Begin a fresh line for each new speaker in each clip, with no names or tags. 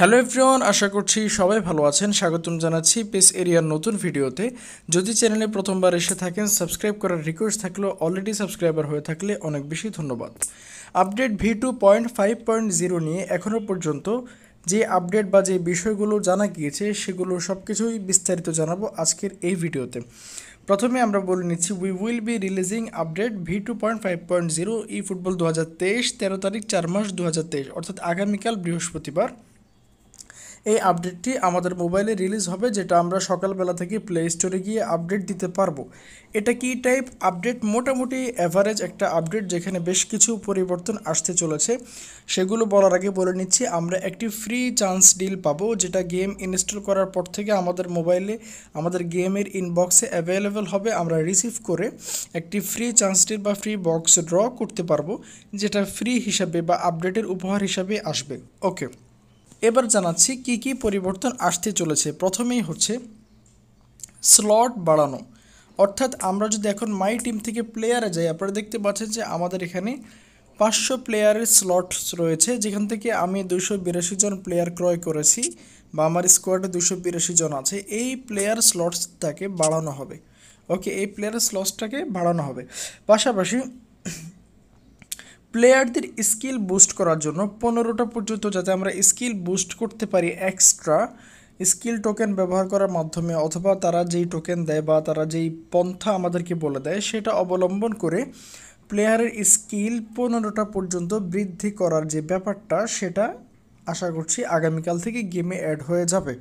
Hello everyone আশা করছি সবাই ভালো আছেন। স্বাগতম জানাচ্ছি পেস এরিয়ার নতুন ভিডিওতে। যদি চ্যানেলে প্রথমবার এসে থাকেন সাবস্ক্রাইব করার রিকোয়েস্ট থাকলেও অলরেডি সাবস্ক্রাইবার হয়ে থাকলে অনেক বেশি ধন্যবাদ। Update V two point five point zero নিয়ে এখনও পর্যন্ত যে আপডেট বা যে বিষয়গুলো জানা গিয়েছে, সেগুলো সব কিছুই বিস্তারিত জানাব আজকের এই ভিডিওতে। প্রথমে আমরা বলে নিচ্ছি we will be releasing update V two point five point zero eFootball দু হাজার তেইশ, তেরো তারিখ, চার মাস দু হাজার তেইশ, অর্থাৎ আগামীকাল বৃহস্পতিবার। এই আপডেটটি আমাদের মোবাইলে রিলিজ হবে, যেটা আমরা সকালবেলা থেকে প্লে স্টোরে গিয়ে আপডেট দিতে পারব। এটা কি টাইপ আপডেট মোটামুটি অ্যাভারেজ একটা আপডেট যেখানে বেশ কিছু পরিবর্তন আসতে চলেছে। সেগুলো বলার আগে বলে নিচ্ছি, আমরা একটি ফ্রি চান্স ডিল পাবো, যেটা গেম ইনস্টল করার পর থেকে আমাদের মোবাইলে, আমাদের গেমের ইনবক্সে অ্যাভেলেবেল হবে। আমরা রিসিভ করে একটি ফ্রি চান্স ডিল বা ফ্রি বক্স ড্র করতে পারব, যেটা ফ্রি হিসাবে বা আপডেটের উপহার হিসাবে আসবে। ওকে এবার জানাচ্ছি কি কি পরিবর্তন আসতে চলেছে। প্রথমেই হচ্ছে স্লট বাড়ানো। অর্থাৎ আমরা যদি এখন মাই টিম থেকে প্লেয়ারে যাই, আপনারা দেখতে পাচ্ছেন যে আমাদের এখানে পাঁচশো প্লেয়ারের স্লটস রয়েছে, যেখান থেকে আমি দুশো বিরাশি জন প্লেয়ার ক্রয় করেছি বা আমার স্কোয়াডে দুশো বিরাশি জন আছে। এই প্লেয়ার স্লটসটাকে বাড়ানো হবে। ওকে এই প্লেয়ার স্লটসটাকে বাড়ানো হবে। পাশাপাশি প্লেয়ারদের স্কিল বুস্ট করার জন্য পনেরোটা পর্যন্ত যাতে আমরা স্কিল বুস্ট করতে পারি এক্সট্রা স্কিল টোকেন ব্যবহার করার মাধ্যমে অথবা তারা যেই টোকেন দেয় বা তারা যেই পন্থা আমাদেরকে বলে দেয়, সেটা অবলম্বন করে প্লেয়ারের স্কিল পনেরোটা পর্যন্ত বৃদ্ধি করার যে ব্যাপারটা, সেটা আশা করছি আগামীকাল থেকে গেমে অ্যাড হয়ে যাবে।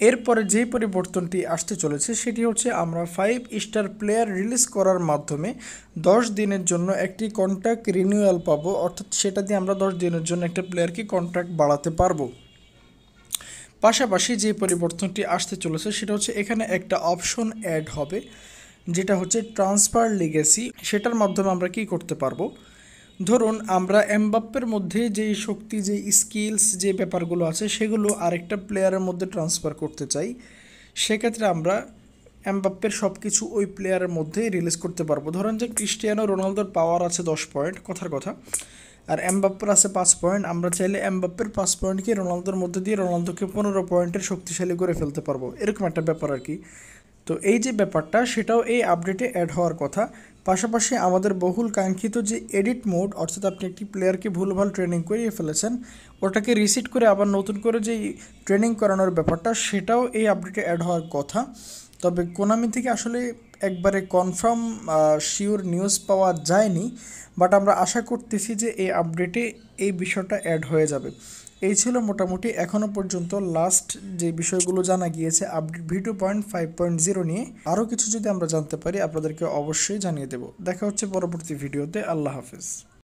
এরপরে যেই পরিবর্তনটি আসতে চলেছে সেটি হচ্ছে আমরা ফাইভ স্টার প্লেয়ার রিলিজ করার মাধ্যমে দশ দিনের জন্য একটি কন্ট্রাক্ট রিনিউয়াল পাবো, অর্থাৎ সেটা দিয়ে আমরা দশ দিনের জন্য একটা প্লেয়ারকে কন্ট্রাক্ট বাড়াতে পারব। পাশাপাশি যে পরিবর্তনটি আসতে চলেছে সেটা হচ্ছে এখানে একটা অপশন অ্যাড হবে, যেটা হচ্ছে ট্রান্সফার লিগেসি সেটার মাধ্যমে আমরা কি করতে পারব? ধরুন, আমরা এমবাপ্পের মধ্যে যেই শক্তি যে স্কিলস যে ব্যাপারগুলো আছে, সেগুলো আরেকটা প্লেয়ারের মধ্যে ট্রান্সফার করতে চাই, সেক্ষেত্রে আমরা এমবাপ্পের সব কিছু ওই প্লেয়ারের মধ্যে রিলিজ করতে পারব। ধরেন যে ক্রিস্টিয়ানো রোনালদোর পাওয়ার আছে দশ পয়েন্ট কথার কথা, আর এমবাপ্পের আছে পাঁচ পয়েন্ট আমরা চাইলে এমবাপ্পের পাঁচ পয়েন্টকে রোনালদোর মধ্যে দিয়ে রোনালদোকে পনেরো পয়েন্টের শক্তিশালী করে ফেলতে পারব, এরকম একটা ব্যাপার আর কি। তো এই যে ব্যাপারটা, সেটাও এই আপডেটে অ্যাড হওয়ার কথা। পাশাপাশি আমাদের বহুল কাঙ্ক্ষিত যে এডিট মোড, অর্থাৎ আপনি একটি প্লেয়ারকে ভুলভাল ট্রেনিং করিয়ে ফেলেছেন, ওটাকে রিসিট করে আবার নতুন করে যেই ট্রেনিং করানোর ব্যাপারটা, সেটাও এই আপডেটে অ্যাড হওয়ার কথা। তবে কোনামি থেকে আসলে একবারে কনফার্ম শিওর নিউজ পাওয়া যায়নি বাট আমরা আশা করতেছি যে এই আপডেটে এই বিষয়টা অ্যাড হয়ে যাবে। এই ছিল মোটামুটি এখনও পর্যন্ত লাস্ট যে বিষয়গুলো জানা গিয়েছে update video point five point zero নিয়ে। আরও কিছু যদি আমরা জানতে পারি, আপনাদেরকে অবশ্যই জানিয়ে দেব। দেখা হচ্ছে পরবর্তী ভিডিওতে আল্লাহ হাফিজ।